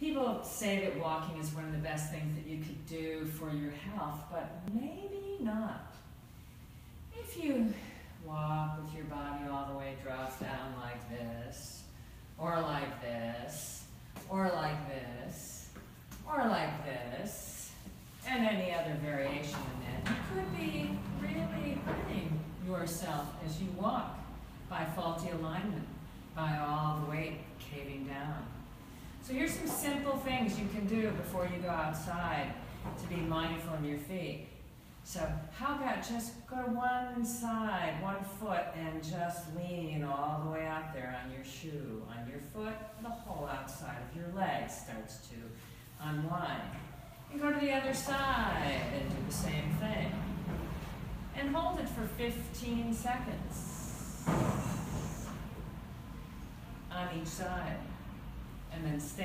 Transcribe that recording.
People say that walking is one of the best things that you could do for your health, but maybe not. If you walk with your body all the way drops down like this, or like this, or like this, or like this, and any other variation in it, you could be really hurting yourself as you walk by faulty alignment, by all the weight. So here's some simple things you can do before you go outside to be mindful of your feet. So how about just go to one side, one foot, and just lean all the way out there on your shoe, on your foot, the whole outside of your leg starts to unwind. And go to the other side and do the same thing. And hold it for 15 seconds on each side and then stay